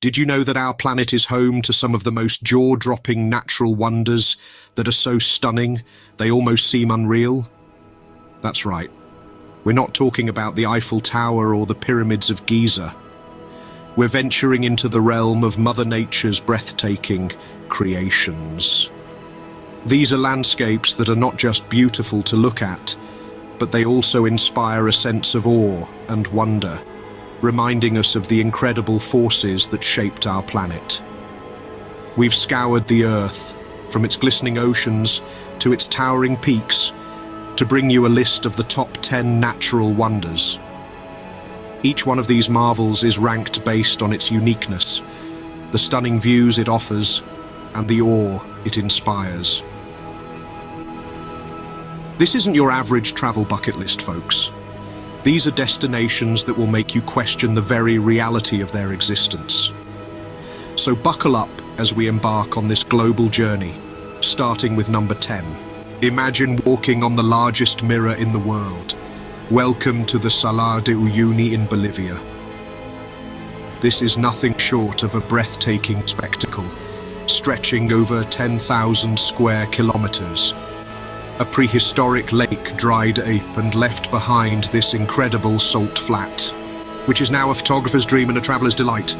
Did you know that our planet is home to some of the most jaw-dropping natural wonders that are so stunning they almost seem unreal? That's right. We're not talking about the Eiffel Tower or the pyramids of Giza. We're venturing into the realm of Mother Nature's breathtaking creations. These are landscapes that are not just beautiful to look at, but they also inspire a sense of awe and wonder reminding us of the incredible forces that shaped our planet. We've scoured the Earth, from its glistening oceans to its towering peaks, to bring you a list of the top 10 natural wonders. Each one of these marvels is ranked based on its uniqueness, the stunning views it offers, and the awe it inspires. This isn't your average travel bucket list, folks. These are destinations that will make you question the very reality of their existence. So buckle up as we embark on this global journey, starting with number 10. Imagine walking on the largest mirror in the world. Welcome to the Salar de Uyuni in Bolivia. This is nothing short of a breathtaking spectacle, stretching over 10,000 square kilometers a prehistoric lake dried ape and left behind this incredible salt flat, which is now a photographer's dream and a traveller's delight.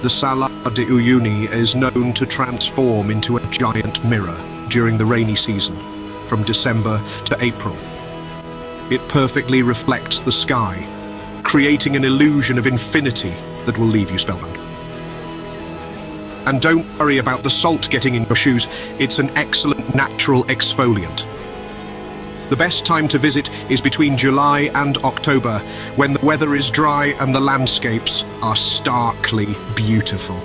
The Salar de Uyuni is known to transform into a giant mirror during the rainy season, from December to April. It perfectly reflects the sky, creating an illusion of infinity that will leave you spellbound. And don't worry about the salt getting in your shoes, it's an excellent natural exfoliant. The best time to visit is between July and October, when the weather is dry and the landscapes are starkly beautiful.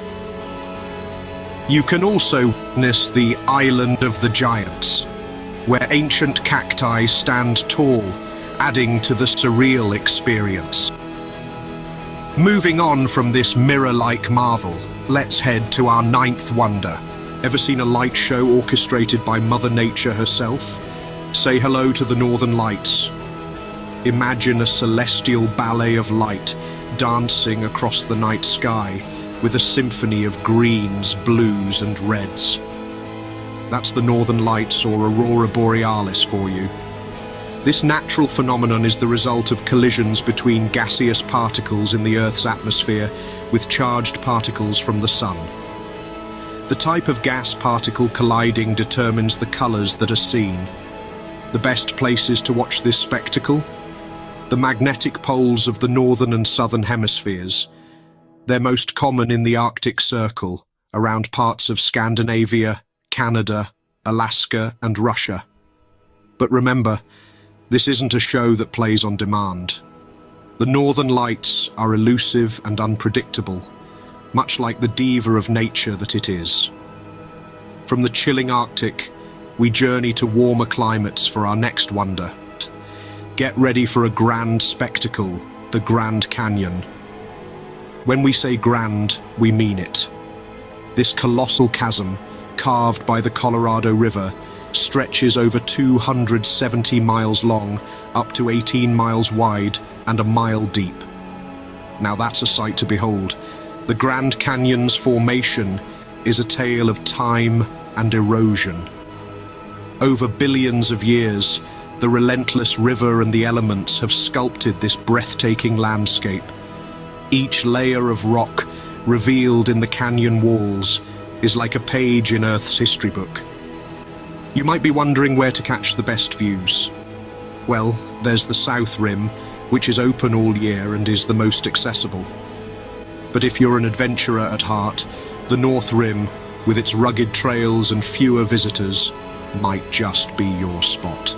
You can also witness the Island of the Giants, where ancient cacti stand tall, adding to the surreal experience. Moving on from this mirror-like marvel, let's head to our ninth wonder. Ever seen a light show orchestrated by Mother Nature herself? Say hello to the Northern Lights. Imagine a celestial ballet of light dancing across the night sky with a symphony of greens, blues and reds. That's the Northern Lights or Aurora Borealis for you. This natural phenomenon is the result of collisions between gaseous particles in the Earth's atmosphere with charged particles from the Sun. The type of gas particle colliding determines the colours that are seen. The best places to watch this spectacle? The magnetic poles of the northern and southern hemispheres. They're most common in the Arctic Circle, around parts of Scandinavia, Canada, Alaska and Russia. But remember, this isn't a show that plays on demand. The northern lights are elusive and unpredictable, much like the diva of nature that it is. From the chilling Arctic, we journey to warmer climates for our next wonder. Get ready for a grand spectacle, the Grand Canyon. When we say grand, we mean it. This colossal chasm, carved by the Colorado River, stretches over 270 miles long, up to 18 miles wide and a mile deep. Now that's a sight to behold. The Grand Canyon's formation is a tale of time and erosion. Over billions of years, the relentless river and the elements have sculpted this breathtaking landscape. Each layer of rock revealed in the canyon walls is like a page in Earth's history book. You might be wondering where to catch the best views. Well, there's the South Rim, which is open all year and is the most accessible. But if you're an adventurer at heart, the North Rim, with its rugged trails and fewer visitors, might just be your spot.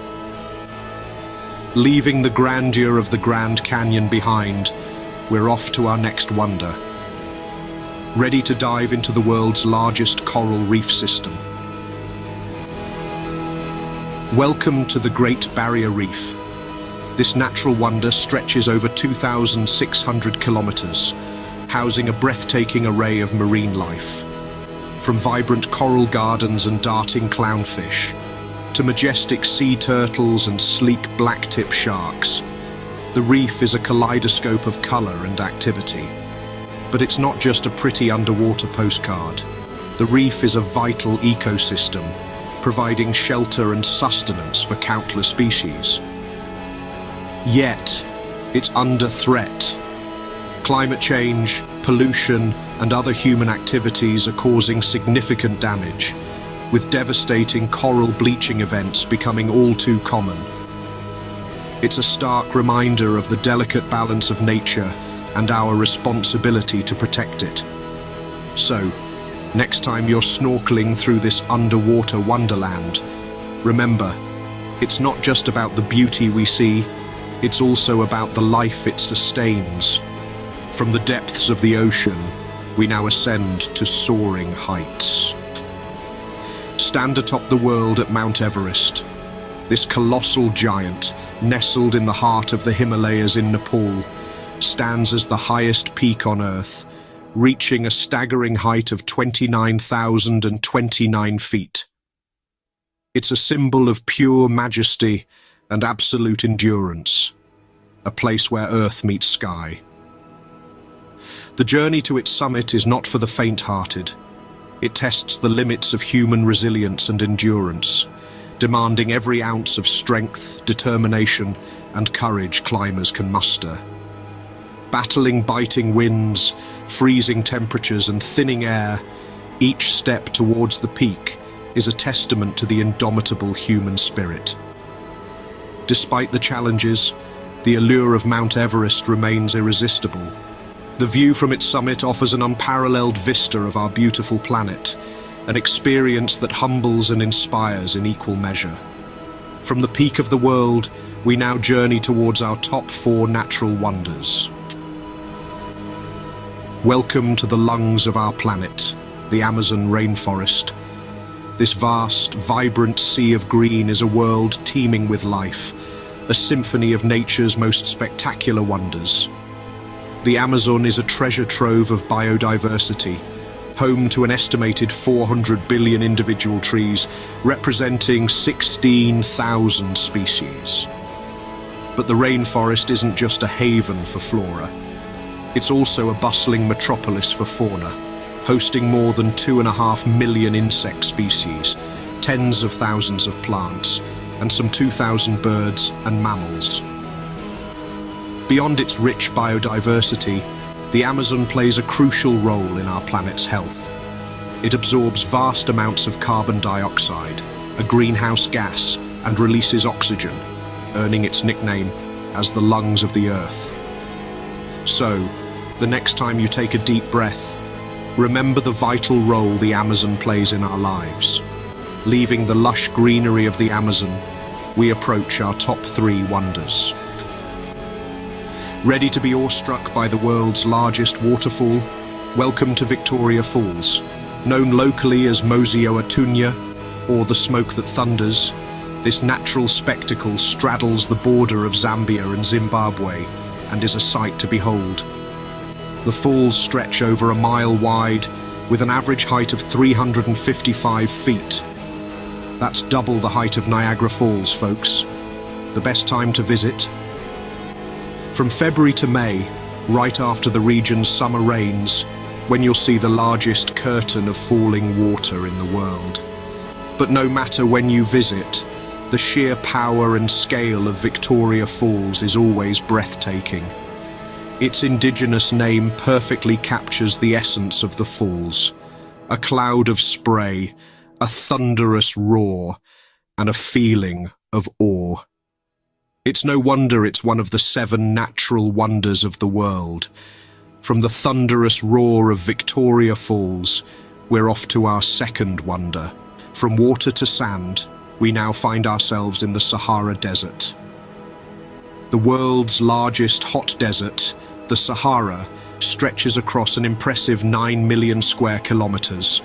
Leaving the grandeur of the Grand Canyon behind, we're off to our next wonder. Ready to dive into the world's largest coral reef system. Welcome to the Great Barrier Reef. This natural wonder stretches over 2,600 kilometers, housing a breathtaking array of marine life. From vibrant coral gardens and darting clownfish, to majestic sea turtles and sleek blacktip sharks, the reef is a kaleidoscope of color and activity. But it's not just a pretty underwater postcard. The reef is a vital ecosystem, providing shelter and sustenance for countless species. Yet, it's under threat. Climate change, pollution, and other human activities are causing significant damage, with devastating coral bleaching events becoming all too common. It's a stark reminder of the delicate balance of nature and our responsibility to protect it. So, next time you're snorkeling through this underwater wonderland, remember, it's not just about the beauty we see, it's also about the life it sustains. From the depths of the ocean, we now ascend to soaring heights. Stand atop the world at Mount Everest. This colossal giant, nestled in the heart of the Himalayas in Nepal, stands as the highest peak on Earth, reaching a staggering height of 29,029 feet. It's a symbol of pure majesty and absolute endurance, a place where Earth meets sky. The journey to its summit is not for the faint-hearted. It tests the limits of human resilience and endurance, demanding every ounce of strength, determination, and courage climbers can muster battling biting winds, freezing temperatures and thinning air, each step towards the peak is a testament to the indomitable human spirit. Despite the challenges, the allure of Mount Everest remains irresistible. The view from its summit offers an unparalleled vista of our beautiful planet, an experience that humbles and inspires in equal measure. From the peak of the world, we now journey towards our top four natural wonders. Welcome to the lungs of our planet, the Amazon rainforest. This vast, vibrant sea of green is a world teeming with life, a symphony of nature's most spectacular wonders. The Amazon is a treasure trove of biodiversity, home to an estimated 400 billion individual trees, representing 16,000 species. But the rainforest isn't just a haven for flora. It's also a bustling metropolis for fauna, hosting more than two and a half million insect species, tens of thousands of plants, and some 2,000 birds and mammals. Beyond its rich biodiversity, the Amazon plays a crucial role in our planet's health. It absorbs vast amounts of carbon dioxide, a greenhouse gas, and releases oxygen, earning its nickname as the lungs of the Earth. So, the next time you take a deep breath, remember the vital role the Amazon plays in our lives. Leaving the lush greenery of the Amazon, we approach our top three wonders. Ready to be awestruck by the world's largest waterfall? Welcome to Victoria Falls. Known locally as Mosi Oa or the smoke that thunders, this natural spectacle straddles the border of Zambia and Zimbabwe and is a sight to behold. The falls stretch over a mile wide, with an average height of 355 feet. That's double the height of Niagara Falls, folks. The best time to visit? From February to May, right after the region's summer rains, when you'll see the largest curtain of falling water in the world. But no matter when you visit, the sheer power and scale of Victoria Falls is always breathtaking. Its indigenous name perfectly captures the essence of the falls. A cloud of spray, a thunderous roar, and a feeling of awe. It's no wonder it's one of the seven natural wonders of the world. From the thunderous roar of Victoria Falls, we're off to our second wonder. From water to sand, we now find ourselves in the Sahara Desert. The world's largest hot desert the Sahara stretches across an impressive 9 million square kilometers,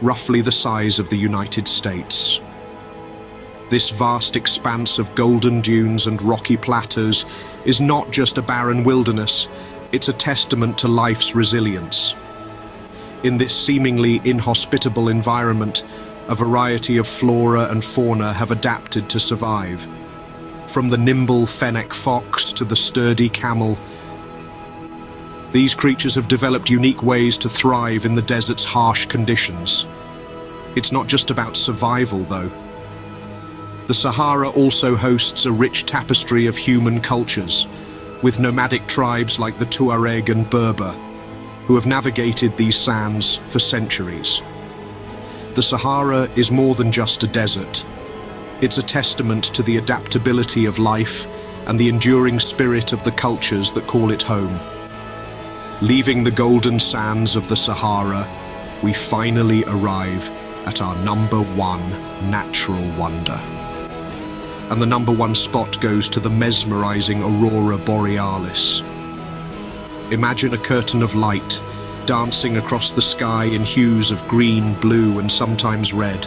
roughly the size of the United States. This vast expanse of golden dunes and rocky plateaus is not just a barren wilderness, it's a testament to life's resilience. In this seemingly inhospitable environment, a variety of flora and fauna have adapted to survive. From the nimble fennec fox to the sturdy camel, These creatures have developed unique ways to thrive in the desert's harsh conditions. It's not just about survival, though. The Sahara also hosts a rich tapestry of human cultures, with nomadic tribes like the Tuareg and Berber, who have navigated these sands for centuries. The Sahara is more than just a desert. It's a testament to the adaptability of life and the enduring spirit of the cultures that call it home. Leaving the golden sands of the Sahara, we finally arrive at our number one natural wonder. And the number one spot goes to the mesmerizing Aurora Borealis. Imagine a curtain of light dancing across the sky in hues of green, blue and sometimes red.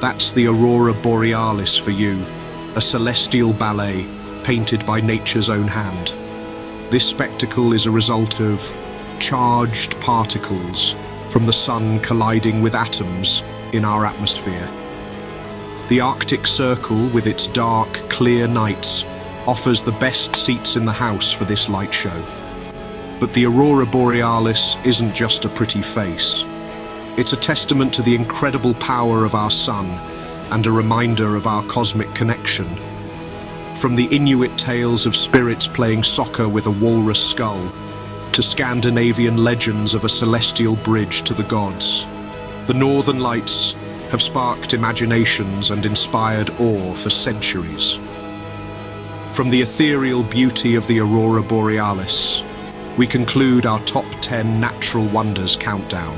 That's the Aurora Borealis for you, a celestial ballet painted by nature's own hand. This spectacle is a result of charged particles from the sun colliding with atoms in our atmosphere. The Arctic Circle, with its dark, clear nights, offers the best seats in the house for this light show. But the Aurora Borealis isn't just a pretty face. It's a testament to the incredible power of our sun and a reminder of our cosmic connection from the Inuit tales of spirits playing soccer with a walrus skull, to Scandinavian legends of a celestial bridge to the gods, the Northern Lights have sparked imaginations and inspired awe for centuries. From the ethereal beauty of the Aurora Borealis, we conclude our top 10 natural wonders countdown.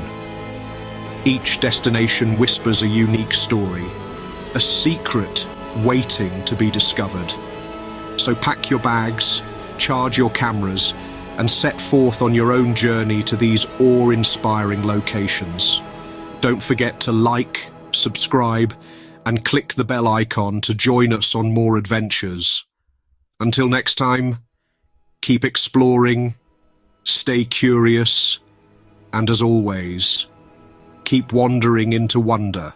Each destination whispers a unique story, a secret waiting to be discovered. So pack your bags, charge your cameras, and set forth on your own journey to these awe-inspiring locations. Don't forget to like, subscribe, and click the bell icon to join us on more adventures. Until next time, keep exploring, stay curious, and as always, keep wandering into wonder.